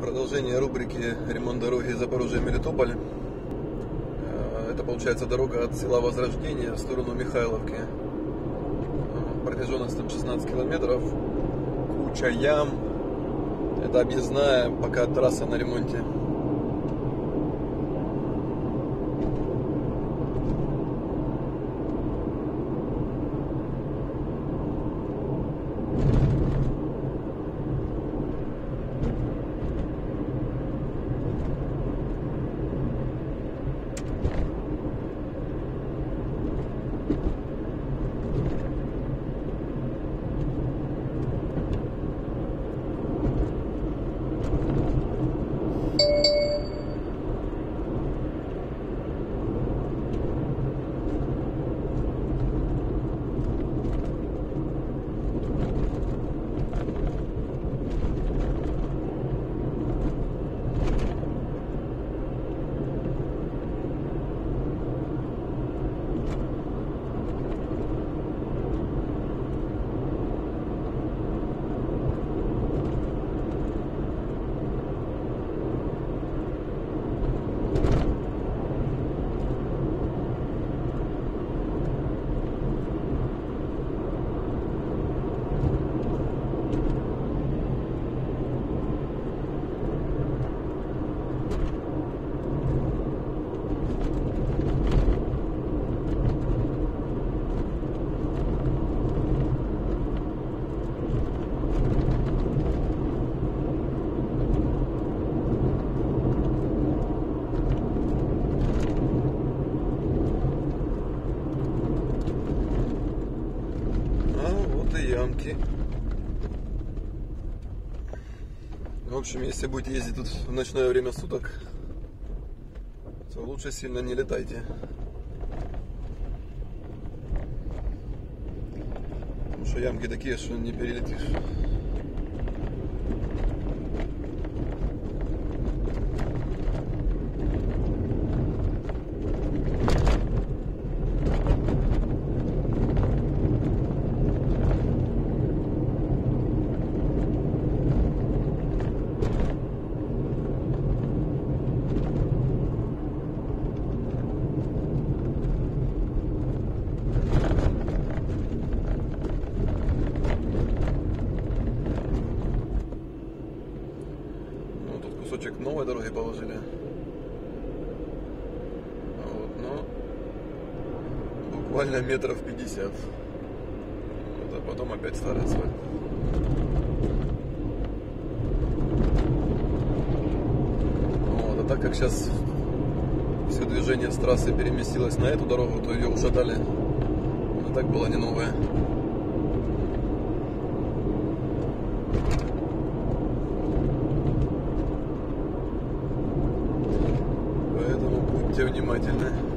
Продолжение рубрики «Ремонт дороги Запорожье-Мелитополь». Э, Это получается дорога от села Возрождение в сторону Михайловки. Э, Протяженность там 16 километров. Куча ям. Это объездная, пока трасса на ремонте. А вот и ямки. В общем, если будете ездить тут в ночное время суток, то лучше сильно не летайте. Потому что ямки такие, что не перелетишь. Ну, тут кусочек новой дороги положили. А вот, но буквально метров 50. Вот, а потом опять старый асфальт. Вот, а так как сейчас все движение с трассы переместилось на эту дорогу, то ее ушатали. Она так была не новая. Будьте внимательны.